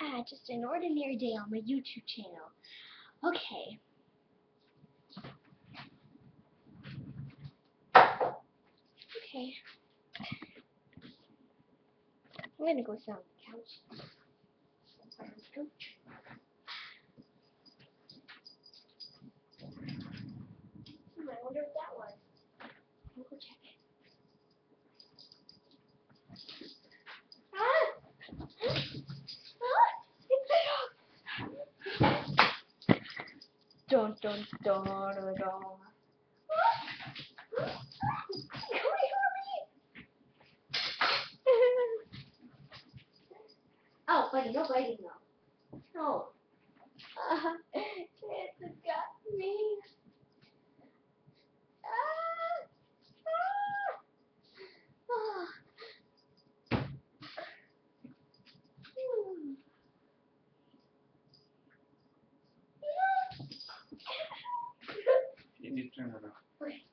Ah, just an ordinary day on my YouTube channel. Okay. Okay. I'm gonna go sit on the couch. Hmm, I wonder what that was. I'll go check it. Dun dun dun dun dun. Come here, Oh, buddy, no biting though. No. Uh, it's got me. You need